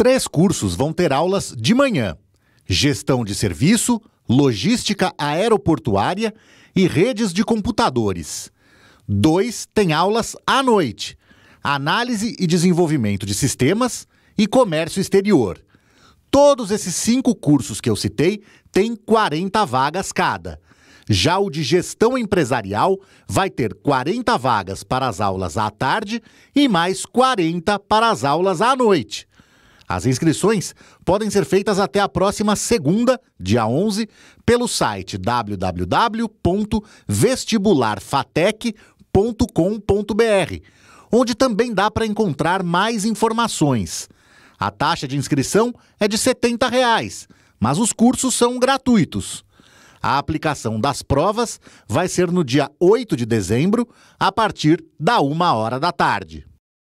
Três cursos vão ter aulas de manhã: gestão de serviço, logística aeroportuária e redes de computadores. Dois têm aulas à noite: análise e desenvolvimento de sistemas e comércio exterior. Todos esses cinco cursos que eu citei têm 40 vagas cada. Já o de gestão empresarial vai ter 40 vagas para as aulas à tarde e mais 40 para as aulas à noite. As inscrições podem ser feitas até a próxima segunda, dia 11, pelo site www.vestibularfatec.com.br, onde também dá para encontrar mais informações. A taxa de inscrição é de 70 reais, mas os cursos são gratuitos. A aplicação das provas vai ser no dia 8 de dezembro, a partir da uma hora da tarde.